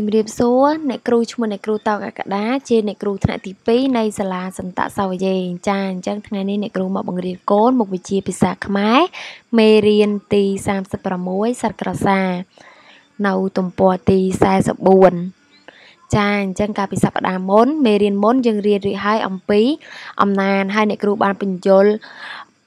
ជំរាបសួរអ្នកគ្រូឈ្មោះអ្នកគ្រូតោកអកដាជាអ្នកគ្រូថ្នាក់ទី2នៃសាលាសន្តសាវយេចាអញ្ចឹងថ្ងៃនេះអ្នកគ្រូមកបង្រៀនកូនមុខវិជ្ជាភាសាខ្មែរមេរៀនទី36សត្វក្រសានៅទំព័រទី44ចាអញ្ចឹងកាលពីសប្តាហ៍មុនមេរៀនមុនយើងរៀនរួចហើយអំពីអំណានហើយអ្នកគ្រូបានបញ្យល់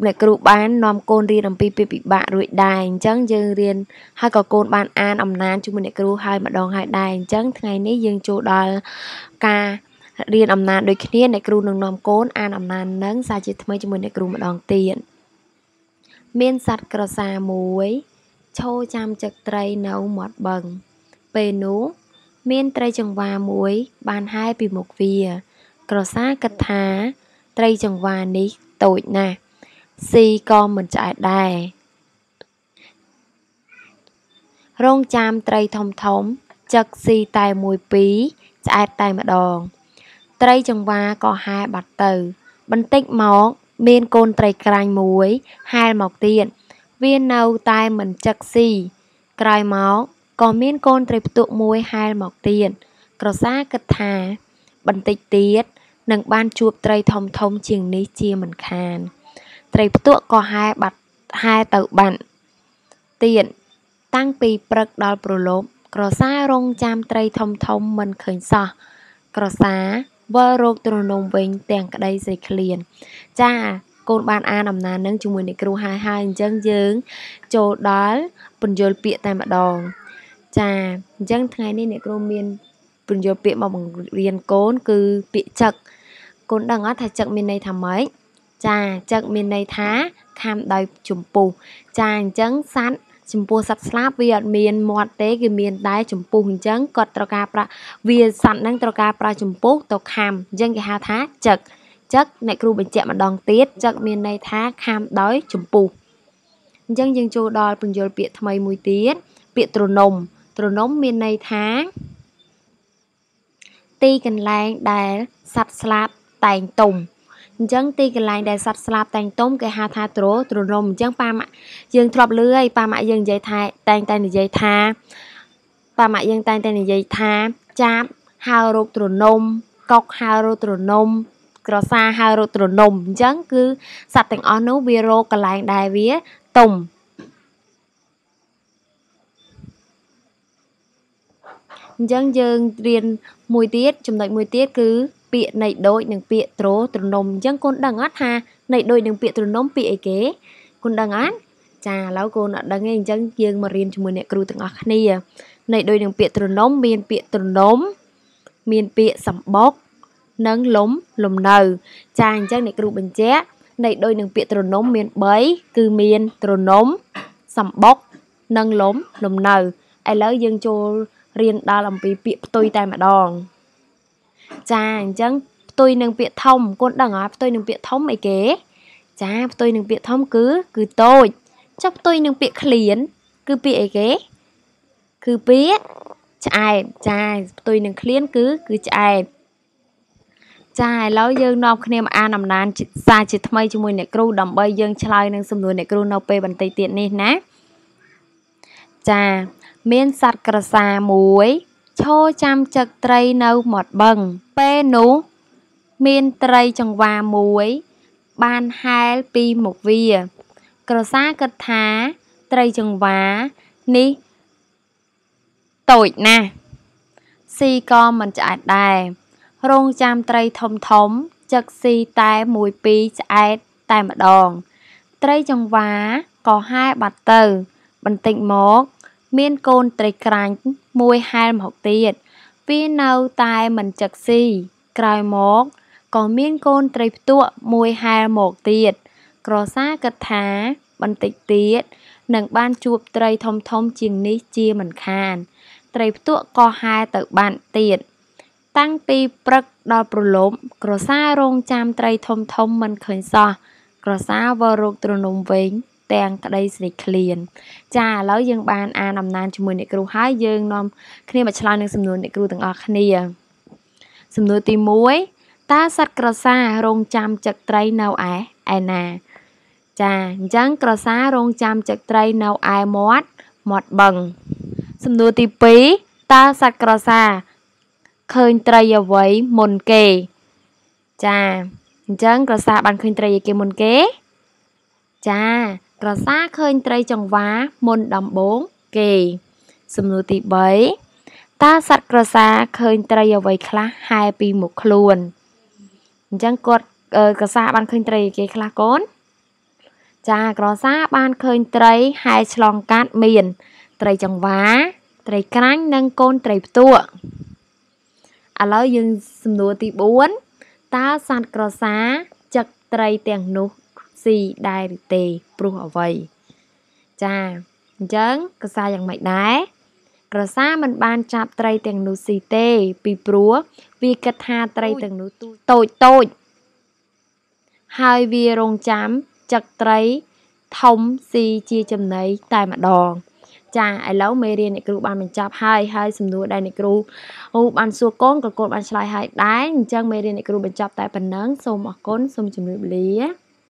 អ្នកគ្រូបាននាំកូនរៀនអំពីពាក្យពិបាករួចដែរអញ្ចឹងយើងរៀនហើយក៏កូនបានអានអំណានជាមួយអ្នកគ្រូហើយម្ដងហើយដែរអញ្ចឹងថ្ងៃនេះយើងចូលដល់ការរៀនអំណានដូចគ្នាអ្នកគ្រូនឹងនាំកូនអានអំណាននឹងសាជាថ្មីជាមួយអ្នកគ្រូម្ដងទៀតមានសត្វក្រសាមួយឈោចាំចឹកត្រីនៅមាត់បឹងពេលនោះមានត្រីចង្វាមួយ បានហែពីមុខវា ក្រសាគិតថា ត្រីចង្វានេះតូចណាស់ ស៊ីក៏មិនឆ្អែតដែររងចាមត្រីធំធំចឹកស៊ីតែមួយពីរឆ្អែតតែម្ដង ត្រីចង្វាក៏ហែបាត់ទៅ បន្តិចមកមានកូនត្រីក្រាញ់មួយហែលមកទៀតវានៅតែមិនចឹកស៊ីក្រោយមកក៏មានកូនត្រីផ្ទក់មួយហែលមកទៀតក្រសាគិតថា បន្តិចទៀតនឹងបានជួបត្រីធំធំជាងនេះជាមិនខាន ត្រីផ្ទក់ក៏ហែបាត់ហែទៅបាត់ទៀតតាំងពីព្រឹកដល់ព្រលប់ក្រសារងចាំត្រីធំធំមិនឃើញសោះក្រសាវិលរោគទ្រនំវិញទាំងក្តីស្រេកឃ្លាន ចាកូនបានអានអំណាននឹងជាមួយអ្នកគ្រូហើយហើយអញ្ចឹងយើង ចូលដល់ពន្យល់ពាក្យតែម្ដង ចាអញ្ចឹងថ្ងៃនេះអ្នកគ្រូមានពន្យល់ពាក្យមកបង្រៀនកូន គឺពាក្យចឹកកូនដឹងអត់ថាចឹកមានន័យថាម៉េច ចាចឹកមានន័យថាខាំដោយចម្ពុះចាអញ្ចឹងសัตว์ចំពោះសត្វស្លាបវាអត់មានមាត់ទេគឺមានតែចម្ពុះអញ្ចឹងគាត់ត្រូវការប្រើវាសត្វហ្នឹងត្រូវការប្រើចម្ពុះទៅខាំអញ្ចឹងគេហៅថាចឹកចឹកអ្នកគ្រូបញ្ជាក់ម្ដងទៀតចឹកមានន័យថាខាំដោយចម្ពុះអញ្ចឹងយើងចូលដល់ពន្យល់ពាក្យថ្មីមួយទៀតពាក្យទ្រនំទ្រនំមានន័យថាទីកន្លែងដែលសត្វស្លាបតែងទុំ អញ្ចឹងទីកន្លែងដែលសត្វស្លាប់តែងទុំគេហៅថាទ្រទ្រនំអញ្ចឹងប៉ាម៉ាក់យើងធ្លាប់លឺហើយប៉ាម៉ាក់យើងនិយាយថាតែងតែនិយាយថាប៉ាម៉ាក់យើងតែងតែនិយាយថាចាបហៅរោគទ្រនំកុកហៅរោគទ្រនំក្រសាហៅរោគទ្រនំអញ្ចឹងគឺសត្វទាំងអស់នោះវារោគកន្លែងដែលវាទុំអញ្ចឹងយើងរៀនមួយទៀតចំណុចមួយទៀតគឺ ពាក្យនៃដូចនិងពាក្យត្រត្រនំអញ្ចឹងកូនដឹងអត់ថានៃដូចនិងពាក្យត្រនំពាក្យអីគេកូនដឹងអត់ចាឥឡូវកូនអត់ដឹងទេអញ្ចឹងយើងមករៀនជាមួយអ្នកគ្រូទាំងអស់គ្នានៃដូចនឹងពាក្យត្រនំមានពាក្យត្រនំមានពាក្យសម្បុកនិងលំលំនៅ ចាអញ្ចឹងអ្នកគ្រូបញ្ជាក់នៃដូចនឹងពាក្យត្រនំមាន3គឺមានត្រនំសម្បុកនិងលំលំនៅឥឡូវយើងចូលរៀនដល់អំពីពាក្យផ្ទុយតែម្ដង ចាអញ្ចឹងផ្ទុយនឹងពាក្យធំកូនដឹងអត់ផ្ទុយនឹងពាក្យធំអីគេចាផ្ទុយនឹងពាក្យធំគឺគឺតូចចុះផ្ទុយនឹងពាក្យឃ្លាន គឺពាក្យអីគេគឺពាក្យឆ្អែតចាផ្ទុយនឹងឃ្លានគឺគឺឆ្អែតចាឥឡូវយើងនាំគ្នាមកអានអំណានសារជាថ្មីជាមួយអ្នកគ្រូដើម្បីយើងឆ្លើយនឹងសំណួរអ្នកគ្រូនៅពេលបន្តិចទៀតនេះណាចាមានសត្វក្រសាមួយ ឈរចាំចឹកត្រីនៅមាត់បឹង ពេលនោះ មានត្រីចង្វាមួយ បានហែលពីមុខវា ក្រសាគិតថាត្រីចង្វានេះតូចណាស់ស៊ីក៏មិនឆ្អែតដែររងចាំត្រីធំធំចឹកស៊ីតែមួយពីរឆ្អែតតែម្ដង ត្រីចង្វាក៏ហែបាត់ទៅ បន្តិចមក មានកូនត្រីក្រាញ់មួយហែលមកទៀតវានៅតែមិនចឹកស៊ីក្រោយមកក៏មានកូនត្រីផ្ទក់មួយហែលមកទៀតក្រសាគិតថាបន្តិចទៀតនឹងបានជួបត្រីធំធំជាងនេះជាមិនខាន ត្រីផ្ទក់ក៏ហែលទៅបាត់ទៀតតាំងពីព្រឹកដល់ព្រលប់ក្រសារងចាំត្រីធំធំមិនឃើញសោះក្រសាវរកទ្រនំវិញ ទាំងក្តីស្រេកឃ្លាន ចាឥឡូវយើងបានអានអំណានជាមួយអ្នកគ្រូហើយយើងនាំគ្នាមកឆ្លើយនឹងសំណួរអ្នកគ្រូទាំងអស់គ្នាសំណួរទី1តើសត្វក្រសារងចាំចឹកត្រីនៅឯឯណាចាអញ្ចឹងក្រសារងចាំចឹកត្រីនៅឯមាត់មាត់បឹងសំណួរទី2តើសត្វក្រសាឃើញត្រីអ្វីមុនគេ ចាអញ្ចឹងក្រសាបានឃើញត្រីឯគេមុនគេ ចា ក្រសាឃើញត្រីចង្វាមុនដំបូងគេសំណួរទី3តើសត្វក្រសាឃើញត្រីអ្វីខ្លះហែពីមុខខ្លួនអញ្ចឹងគាត់ក្រសាបានឃើញត្រីឯគេខ្លះកូនចាក្រសាបានឃើញត្រីហែឆ្លងកាត់មាន ត្រីចង្វាត្រីក្រាញ់និងកូនត្រីផ្ទក់ឥឡូវយើងសំណួរទី4តើសត្វក្រសាចឹកត្រីទាំងនោះ ស៊ីដែរឬទេព្រោះអ្វីចាអញ្ចឹងក្រសាយ៉ាងម៉េចដែរក្រសាមិនបានចាប់ត្រីទាំងនោះស៊ីទេ ពីព្រោះវាគិតថាត្រីទាំងនោះតូចតូចហើយវារងចាំចឹកត្រីធំស៊ីជាចំណីតែម្ដងចាឥឡូវមេរៀនអ្នកគ្រូបានបញ្ចប់ហើយហើយសំណួរដែលអ្នកគ្រូអូបានសួរកូនក៏កូនបានឆ្លើយហើយដែរអញ្ចឹងមេរៀនអ្នកគ្រូបញ្ចប់តែប៉ុណ្ណឹងសូមអរគុណសូមជម្រាបលា